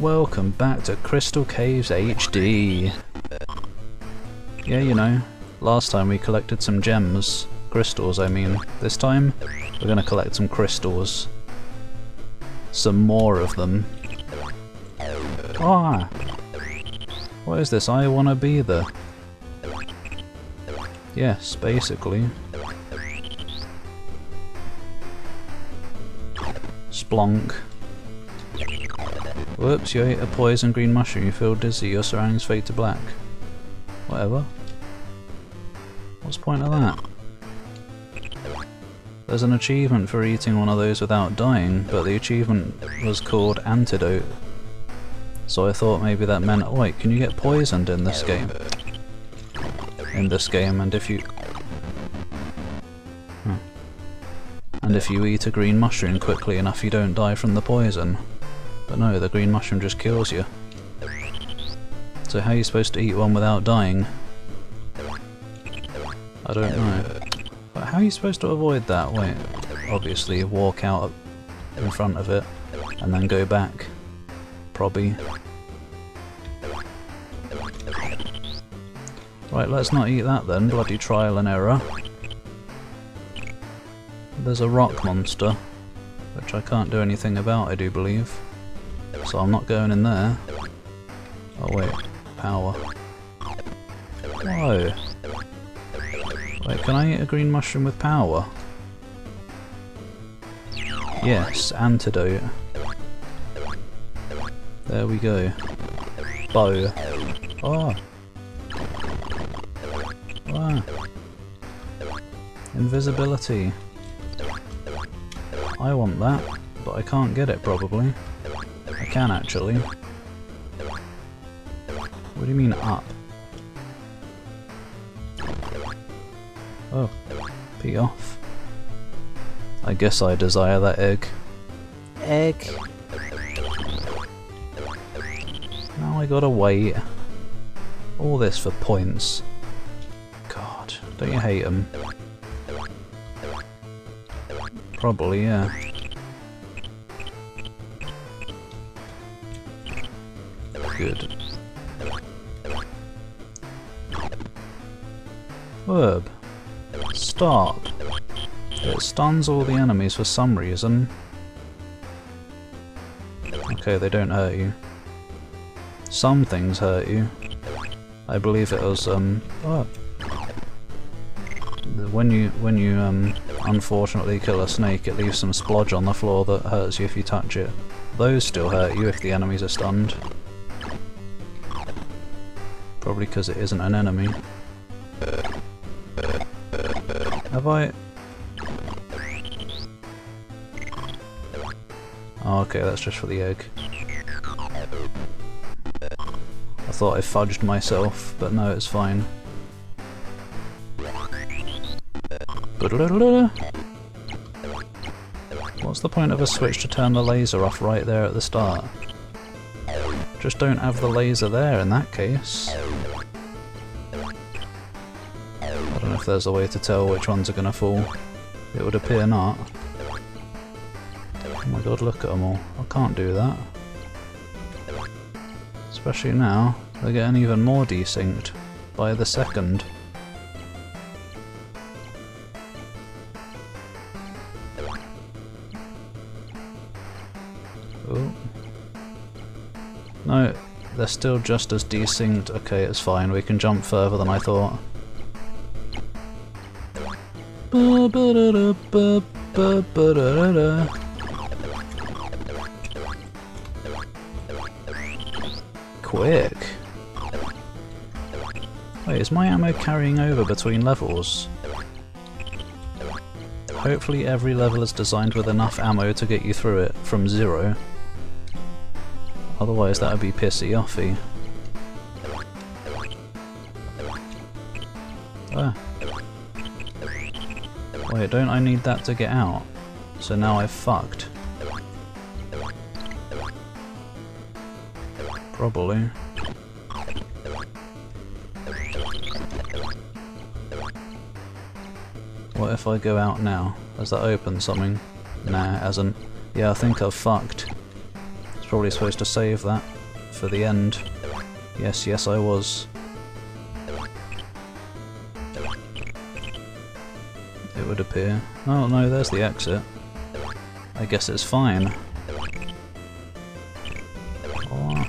Welcome back to Crystal Caves HD. Yeah, you know, last time we collected some gems. Crystals, I mean. This time, we're gonna collect some crystals. Some more of them. Ah! What is this? I wanna be the... Yes, basically. Splonk. Whoops, you ate a poison green mushroom, you feel dizzy, your surroundings fade to black. Whatever. What's the point of that? There's an achievement for eating one of those without dying, but the achievement was called Antidote. So I thought maybe that meant, oh wait, can you get poisoned in this game? In this game, and if you... Hmm. And if you eat a green mushroom quickly enough you don't die from the poison. But no, the green mushroom just kills you. So how are you supposed to eat one without dying? I don't know. But how are you supposed to avoid that? Wait, obviously walk out in front of it and then go back. Probably. Right, let's not eat that then, bloody trial and error. There's a rock monster, which I can't do anything about, I do believe. So I'm not going in there. Oh wait, power. Whoa. Wait, can I eat a green mushroom with power? Yes, antidote. There we go. Bow. Oh. Ah. Invisibility. I want that, but I can't get it probably. I can actually. What do you mean up? Oh, be off. I guess I desire that egg. Egg! Now I gotta wait. All this for points. God, don't you hate them? Probably, yeah. Good. Herb. Stop. It stuns all the enemies for some reason. Okay, they don't hurt you. Some things hurt you. I believe it was, um... Oh. When you, when you, um, unfortunately kill a snake, it leaves some splodge on the floor that hurts you if you touch it. Those still hurt you if the enemies are stunned. Probably because it isn't an enemy. Have I... Oh, okay, that's just for the egg. I thought I fudged myself, but no, it's fine. What's the point of a switch to turn the laser off right there at the start? Just don't have the laser there in that case. If there's a way to tell which ones are to fall. It would appear not. Oh my god, look at them all. I can't do that. Especially now, they're getting even more desynced by the second. Oh. No, they're still just as desynced. Okay, it's fine. We can jump further than I thought. Quick. Wait, is my ammo carrying over between levels? Hopefully every level is designed with enough ammo to get you through it from zero. Otherwise that would be pissy offy. Wait, don't I need that to get out? So now I've fucked. Probably. What if I go out now? Has that opened something? Nah, it hasn't. Yeah, I think I've fucked It's probably supposed to save that for the end. Yes, yes I was. Appear. Oh no, there's the exit. I guess it's fine. Oh,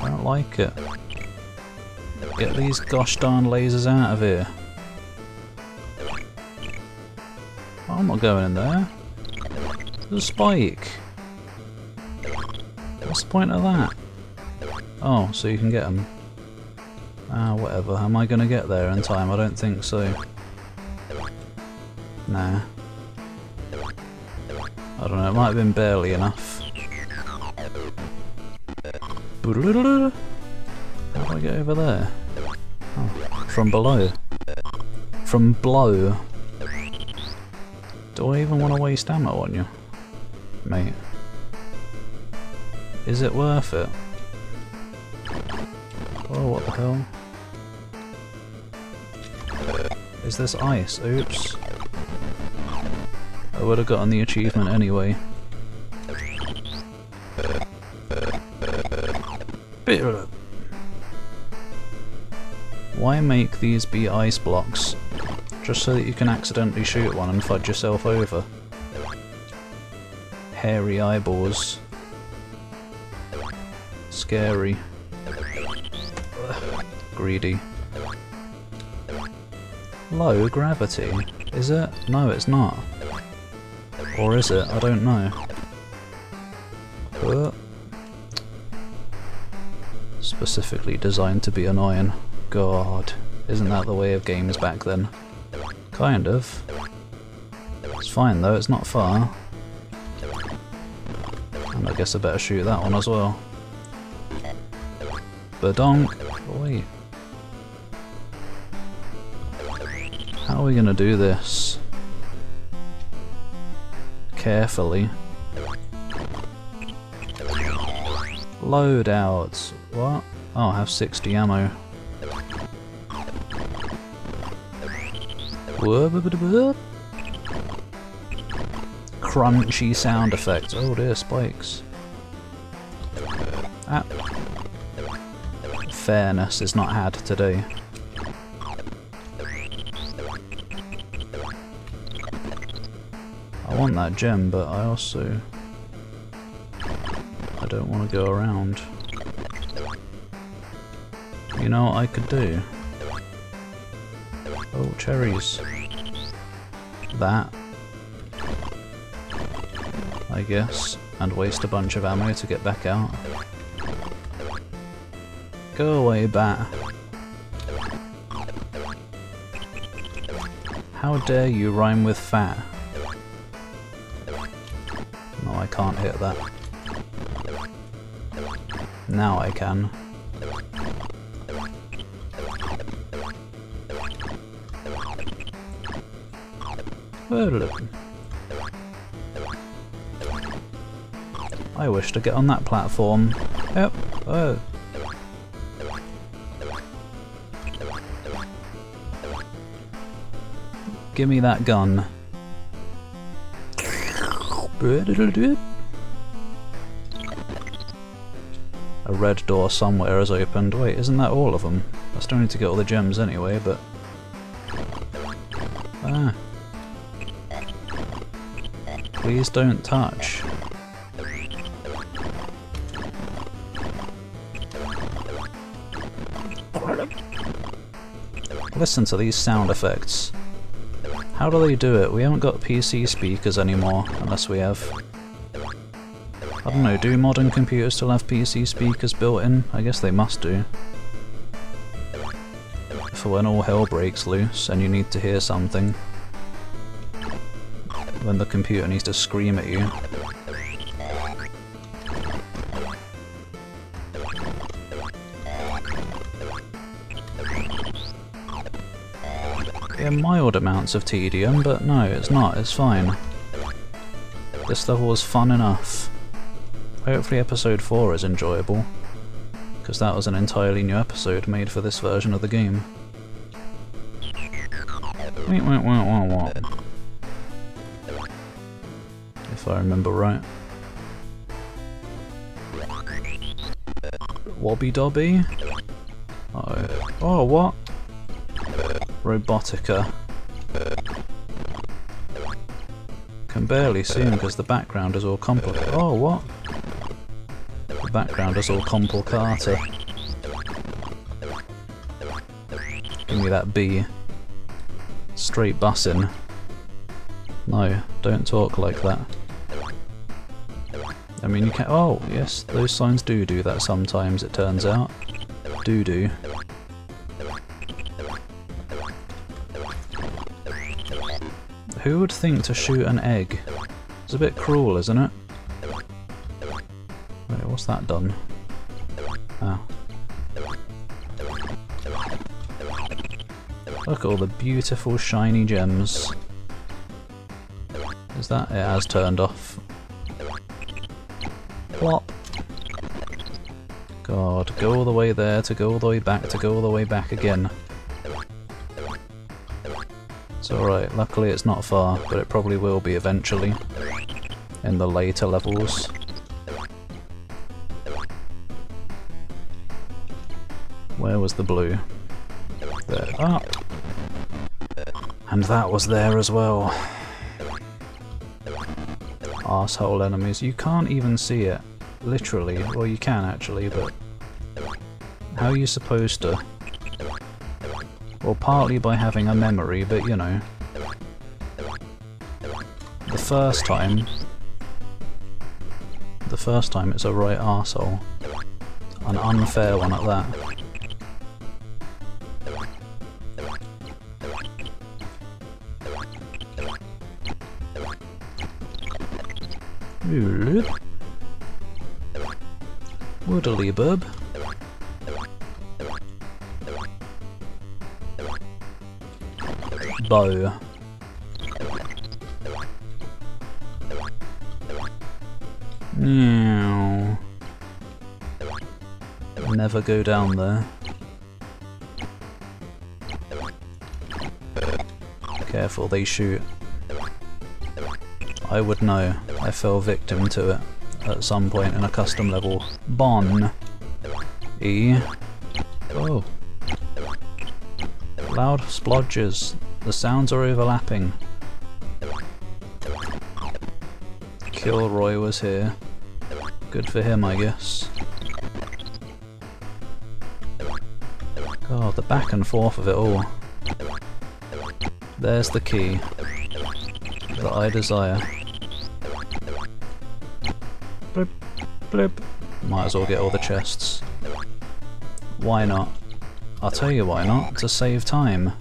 I don't like it. Get these gosh darn lasers out of here. Oh, I'm not going in there. There's a spike. What's the point of that? Oh, so you can get them. Ah, whatever. Am I going to get there in time? I don't think so. I don't know, it might have been barely enough. How do I get over there? Oh, from below. From below. Do I even want to waste ammo on you? Mate. Is it worth it? Oh, what the hell? Is this ice? Oops. I would have gotten the achievement anyway. Why make these be ice blocks? Just so that you can accidentally shoot one and fudge yourself over. Hairy eyeballs. Scary. Greedy. Low gravity? Is it? No, it's not. Or is it? I don't know. Uh, specifically designed to be annoying. God, isn't that the way of games back then? Kind of. It's fine though, it's not far. And I guess I better shoot that one as well. Badonk! Oh, wait. How are we gonna do this? Carefully. Loadouts. What? Oh, I have 60 ammo. Crunchy sound effects. Oh dear, spikes. Ah. Fairness is not had today. Want that gem, but I also... I don't want to go around. You know what I could do? Oh, cherries. That. I guess. And waste a bunch of ammo to get back out. Go away, bat. How dare you rhyme with fat? Can't hit that. Now I can. I wish to get on that platform. Yep. Oh. Give me that gun. A red door somewhere has opened. Wait, isn't that all of them? I still need to get all the gems anyway, but... Ah. Please don't touch. Listen to these sound effects. How do they do it? We haven't got PC speakers anymore, unless we have... I don't know, do modern computers still have PC speakers built in? I guess they must do. For when all hell breaks loose and you need to hear something. When the computer needs to scream at you. Yeah, mild amounts of tedium, but no, it's not, it's fine. This level was fun enough. Hopefully episode 4 is enjoyable, because that was an entirely new episode made for this version of the game. If I remember right. Wobby Dobby? Oh, oh what? Robotica. Can barely see him because the background is all complicated. Oh, what? The background is all complicata. Give me that B. Straight bussin'. No, don't talk like that. I mean, you can- oh, yes, those signs do do that sometimes, it turns out. Do do. Who would think to shoot an egg? It's a bit cruel, isn't it? Wait, what's that done? Ah. Look at all the beautiful shiny gems. Is that it has turned off? Plop. God, go all the way there, to go all the way back, to go all the way back again. Alright, luckily it's not far, but it probably will be eventually. In the later levels. Where was the blue? There. Ah! And that was there as well. Asshole enemies. You can't even see it. Literally. Well, you can actually, but... How are you supposed to? Well, partly by having a memory, but you know. The first time... The first time it's a right arsehole. An unfair one at that. Woodley bub. Bow. No. Never go down there. Careful, they shoot. I would know. I fell victim to it at some point in a custom level. Bon. E. Oh. Loud splodges. The sounds are overlapping. Kilroy was here. Good for him, I guess. God, the back and forth of it all. There's the key that I desire. Blip, blip. Might as well get all the chests. Why not? I'll tell you why not, to save time.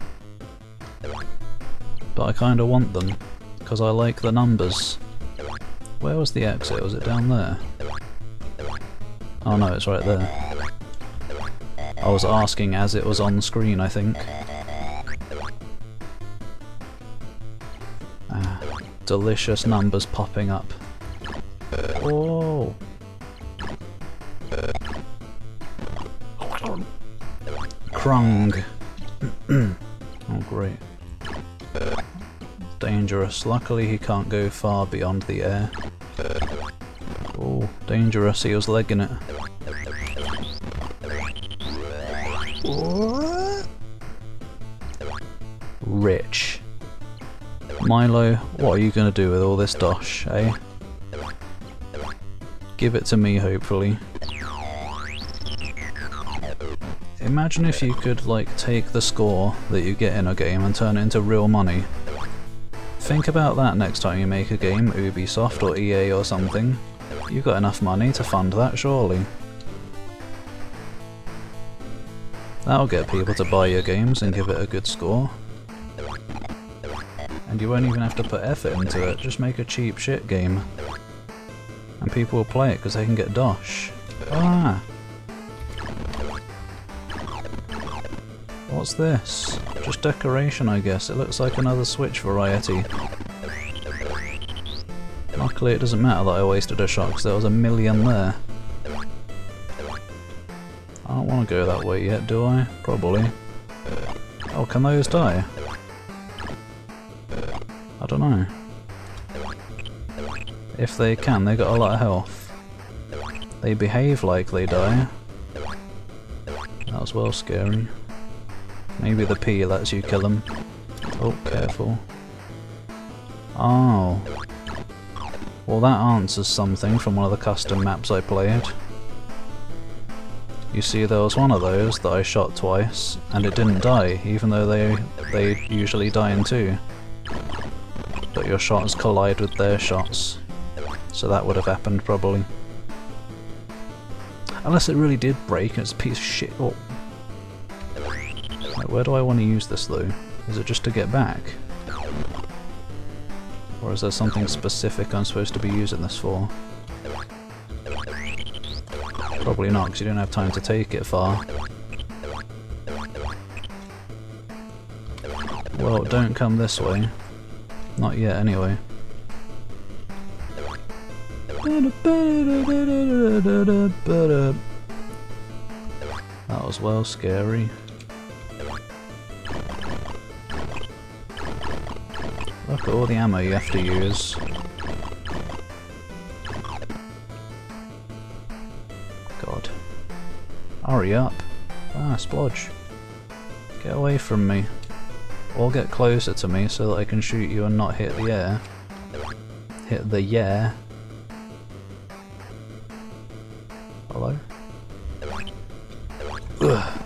But I kinda want them, because I like the numbers. Where was the exit? Was it down there? Oh no, it's right there. I was asking as it was on screen, I think. Ah, delicious numbers popping up. Oh! Krung! Dangerous. Luckily he can't go far beyond the air. Oh, dangerous. He was legging it. Rich. Mylo, what are you going to do with all this dosh, eh? Give it to me, hopefully. Imagine if you could, like, take the score that you get in a game and turn it into real money. Think about that next time you make a game, Ubisoft or EA or something. You've got enough money to fund that, surely. That'll get people to buy your games and give it a good score. And you won't even have to put effort into it, just make a cheap shit game. And people will play it because they can get dosh. Ah! What's this? Just decoration, I guess. It looks like another Switch variety. Luckily it doesn't matter that I wasted a shot because there was a million there. I don't want to go that way yet, do I? Probably. Oh, can those die? I don't know. If they can, they got a lot of health. They behave like they die. That was well scary. Maybe the P lets you kill them. Oh, careful. Oh. Well that answers something from one of the custom maps I played. You see there was one of those that I shot twice, and it didn't die, even though they they usually die in two. But your shots collide with their shots. So that would have happened probably. Unless it really did break and it's a piece of shit. Oh. Like, where do I want to use this though? Is it just to get back? Or is there something specific I'm supposed to be using this for? Probably not, because you don't have time to take it far. Well, don't come this way. Not yet, anyway. That was well scary. At all the ammo you have to use. God. Hurry up. Ah, Splodge. Get away from me. Or get closer to me so that I can shoot you and not hit the air. Hit the yeah. Hello? Ugh.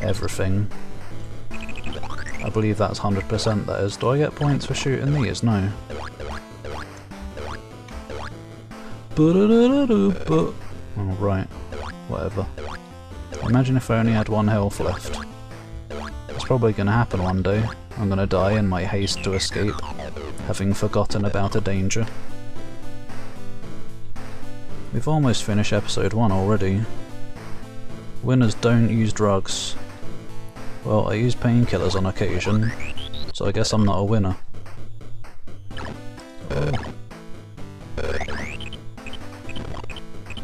Everything. I believe that's 100% that is. Do I get points for shooting these? No. Oh, right. Whatever. Imagine if I only had one health left. It's probably gonna happen one day. I'm gonna die in my haste to escape, having forgotten about a danger. We've almost finished episode 1 already. Winners don't use drugs. Well, I use painkillers on occasion, so I guess I'm not a winner.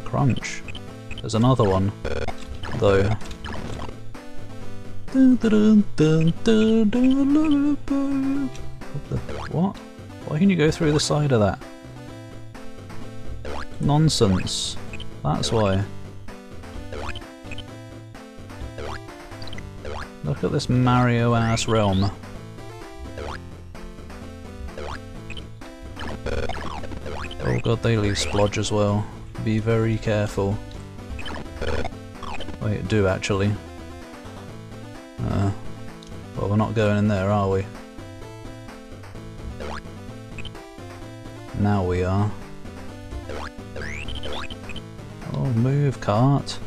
Crunch. There's another one, though. What? Why can you go through the side of that? Nonsense. That's why. Look at this Mario-ass realm. Oh god, they leave splodge as well. Be very careful. Wait, do actually. Uh, well, we're not going in there, are we? Now we are. Oh, move, cart.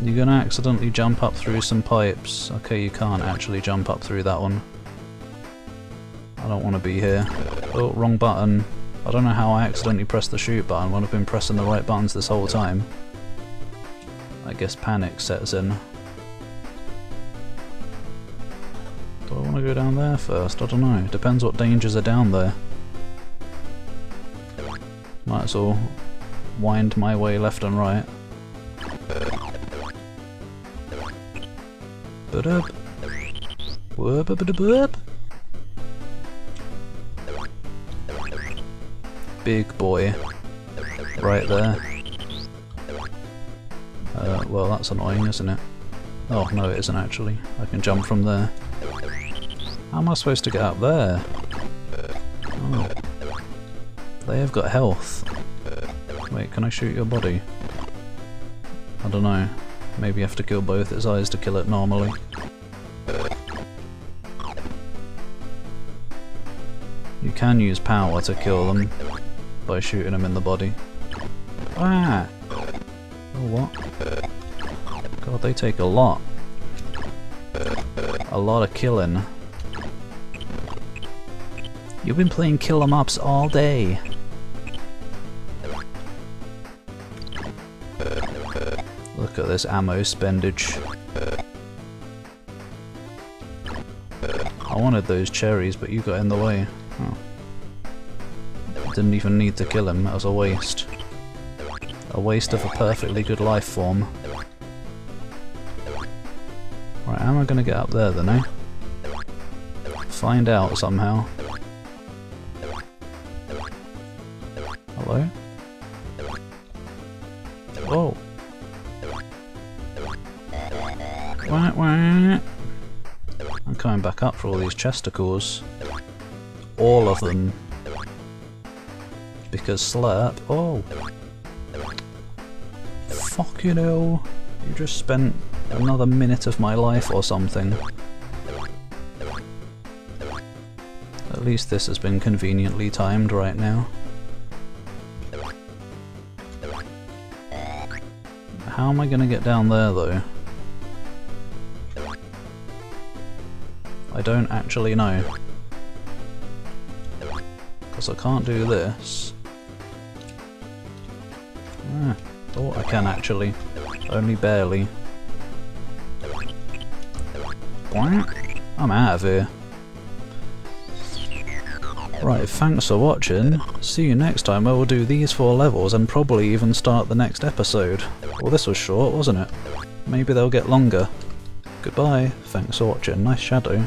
You're gonna accidentally jump up through some pipes. Okay, you can't actually jump up through that one. I don't want to be here. Oh, wrong button. I don't know how I accidentally pressed the shoot button when I've been pressing the right buttons this whole time. I guess panic sets in. Do I want to go down there first? I don't know. Depends what dangers are down there. Might as well wind my way left and right. Ba-dup. Whoop-a-ba-da-boop. Big boy. Right there. Uh, well, that's annoying, isn't it? Oh, no, it isn't actually. I can jump from there. How am I supposed to get up there? Oh. They have got health. Wait, can I shoot your body? I don't know. Maybe you have to kill both its eyes to kill it normally. You can use power to kill them by shooting them in the body. Ah! Oh, what? God, they take a lot. A lot of killing. You've been playing kill 'em ups all day. Ammo spendage. I wanted those cherries, but you got in the way. Oh. Didn't even need to kill him, that was a waste. A waste of a perfectly good life form. Right, how am I gonna get up there then, eh? Find out somehow. Hello? Whoa. I'm coming back up for all these chesticles. All of them. Because slurp. Oh. Fucking hell. You just spent another minute of my life or something. At least this has been conveniently timed right now. How am I gonna get down there though? I don't actually know. Because I can't do this. Ah, I can actually. Only barely. I'm out of here. Right, thanks for watching. See you next time where we'll do these four levels and probably even start the next episode. Well, this was short, wasn't it? Maybe they'll get longer. Goodbye, thanks for watching, nice shadow.